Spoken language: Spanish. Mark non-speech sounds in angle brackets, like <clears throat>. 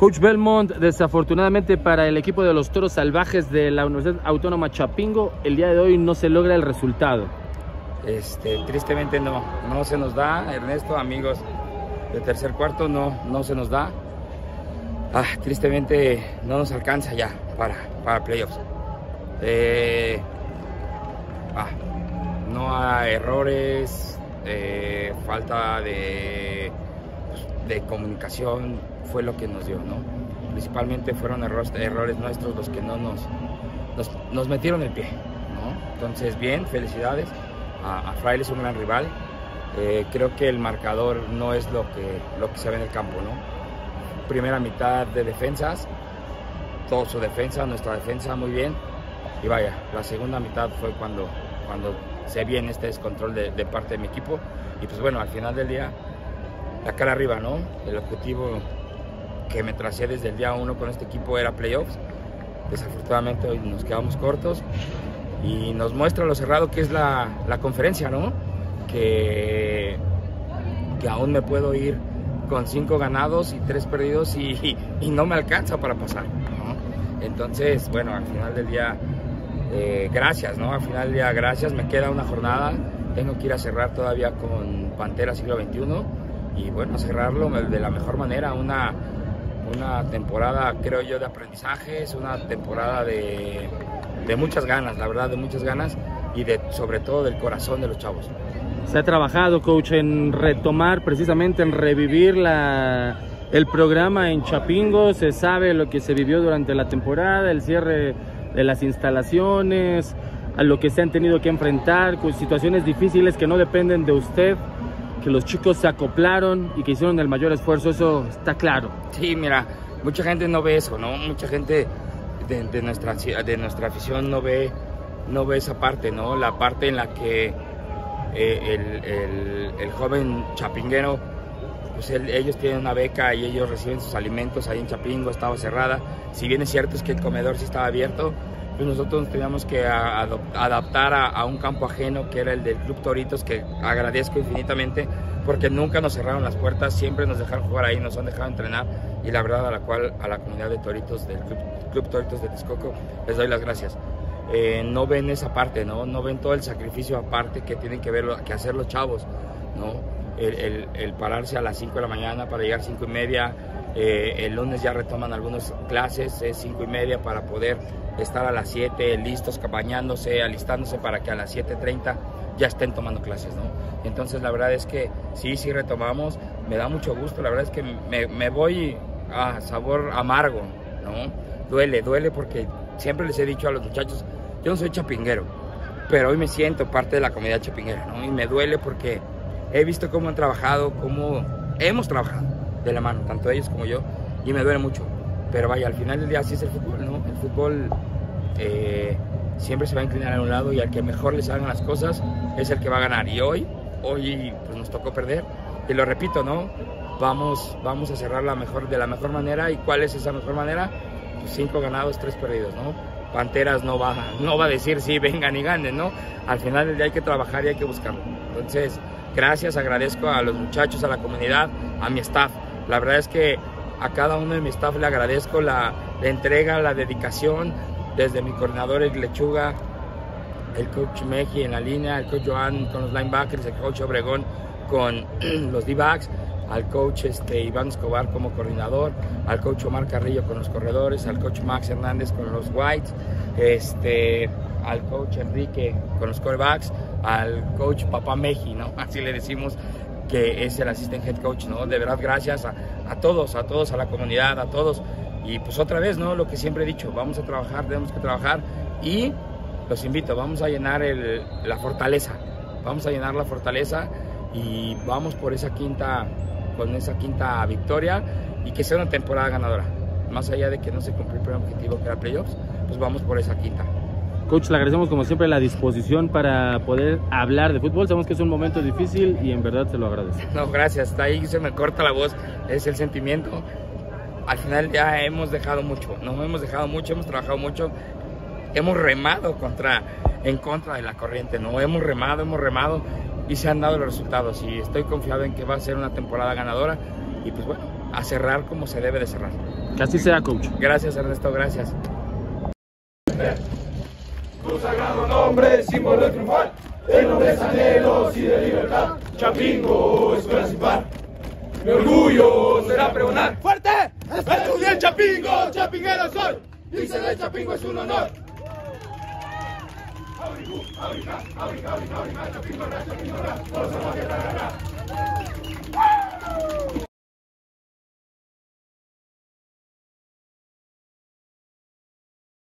Coach Belmont, desafortunadamente para el equipo de los Toros Salvajes de la Universidad Autónoma Chapingo, el día de hoy no se logra el resultado. Este, tristemente no, no se nos da, Ernesto, amigos de tercer cuarto, no, no se nos da. Ah, tristemente no nos alcanza ya para, para playoffs. Eh, ah, no hay errores, eh, falta de, de comunicación fue lo que nos dio, ¿no? Principalmente fueron errores, nuestros los que no nos, nos, metieron el pie. Entonces, bien, felicidades. A, a Fraile es un gran rival. Eh, creo que el marcador no es lo que, lo que se ve en el campo, ¿no? Primera mitad de defensas, todo su defensa, nuestra defensa muy bien. Y vaya, la segunda mitad fue cuando, cuando se viene este descontrol de, de parte de mi equipo. Y pues bueno, al final del día, la cara arriba, ¿no? El objetivo que me tracé desde el día uno con este equipo era playoffs. Desafortunadamente hoy nos quedamos cortos y nos muestra lo cerrado que es la, la conferencia, ¿no? Que, que aún me puedo ir con cinco ganados y tres perdidos y, y no me alcanza para pasar, ¿no? Entonces, bueno, al final del día, eh, gracias, ¿no? Al final del día, gracias. Me queda una jornada, tengo que ir a cerrar todavía con Pantera siglo XXI y bueno, cerrarlo de la mejor manera, una, una temporada, creo yo, de aprendizaje, es una temporada de, de muchas ganas, la verdad, de muchas ganas y de, sobre todo del corazón de los chavos. Se ha trabajado, coach, en retomar, precisamente en revivir la, el programa en Chapingo. Se sabe lo que se vivió durante la temporada, el cierre de las instalaciones, a lo que se han tenido que enfrentar, con situaciones difíciles que no dependen de usted, que los chicos se acoplaron y que hicieron el mayor esfuerzo, eso está claro. Sí, mira, mucha gente no ve eso, ¿no? Mucha gente de, nuestra, de nuestra afición no ve, no ve esa parte, ¿no? La parte en la que eh, el, el, joven chapinguero, pues ellos tienen una beca y ellos reciben sus alimentos ahí en Chapingo, estaba cerrada. Si bien es cierto es que el comedor sí estaba abierto, pues nosotros nos teníamos que a, a, adaptar a, a, un campo ajeno que era el del Club Toritos, que agradezco infinitamente porque nunca nos cerraron las puertas, siempre nos dejaron jugar ahí, nos han dejado entrenar y la verdad a la cual a la comunidad de Toritos del Club, Club Toritos de Texcoco les doy las gracias. Eh, no ven esa parte, ¿no? No ven todo el sacrificio aparte que tienen que ver, que hacer los chavos, ¿no? El, el, el pararse a las 5 de la mañana para llegar a 5 y media, eh, el lunes ya retoman algunas clases, es 5 y media para poder estar a las 7 listos, bañándose, alistándose para que a las 7.30 ya estén tomando clases, ¿no? Entonces la verdad es que sí, sí retomamos, me da mucho gusto, la verdad es que me, me voy a sabor amargo, ¿no? Duele, duele porque siempre les he dicho a los muchachos, yo no soy chapinguero, pero hoy me siento parte de la comunidad chapinguera, ¿no? Y me duele porque he visto cómo han trabajado, cómo hemos trabajado de la mano, tanto ellos como yo, y me duele mucho. Pero vaya, al final del día así es el fútbol, ¿no? El fútbol eh, siempre se va a inclinar a un lado y al que mejor les hagan las cosas es el que va a ganar. Y hoy, hoy pues nos tocó perder. Y lo repito, ¿no? Vamos, vamos a cerrar la mejor, de la mejor manera. ¿Y cuál es esa mejor manera? Pues cinco ganados, tres perdidos, ¿no? Panteras no va, no va a decir sí, vengan y ganen, ¿no? Al final del día hay que trabajar y hay que buscarlo. Entonces, gracias, agradezco a los muchachos, a la comunidad, a mi staff. La verdad es que a cada uno de mi staff le agradezco la, entrega, la dedicación, desde mi coordinador el Lechuga, el coach Meji en la línea, el coach Joan con los linebackers, el coach Obregón con <clears throat> los D-backs, al coach este, Iván Escobar como coordinador, al coach Omar Carrillo con los corredores, al coach Max Hernández con los whites, este, al coach Enrique con los corebacks, al coach Papá Meji, ¿no? <laughs> Así le decimos que es el asistente head coach, ¿no? De verdad, gracias a, a todos, a todos, a la comunidad, a todos. Y pues otra vez, ¿no? Lo que siempre he dicho, vamos a trabajar, tenemos que trabajar y los invito, vamos a llenar el, la fortaleza, vamos a llenar la fortaleza y vamos por esa quinta con esa quinta victoria y que sea una temporada ganadora. Más allá de que no se cumplió el primer objetivo que era playoffs, pues vamos por esa quinta. Coach, le agradecemos como siempre la disposición para poder hablar de fútbol. Sabemos que es un momento difícil y en verdad se lo agradezco. No, gracias. Hasta ahí se me corta la voz. Es el sentimiento. Al final ya hemos dejado mucho. No hemos dejado mucho, hemos trabajado mucho. Hemos remado contra, en contra de la corriente. No hemos remado, hemos remado y se han dado los resultados y estoy confiado en que va a ser una temporada ganadora y pues bueno, a cerrar como se debe de cerrar. Que así sea, coach. Gracias, Ernesto, gracias. Tu sagrado nombre, símbolo triunfal, en nobles anhelos y de libertad. Chapingo, escuela sin par. Mi orgullo será pregonar. ¡Fuerte! Estudié Chapingo, chapinguero soy. Y ser de Chapingo es un honor. Auricu, aurica, aurica, aurica, aurica, Chapingo, ra, Chapingo, ra. Todos somos tierra, ra, ra.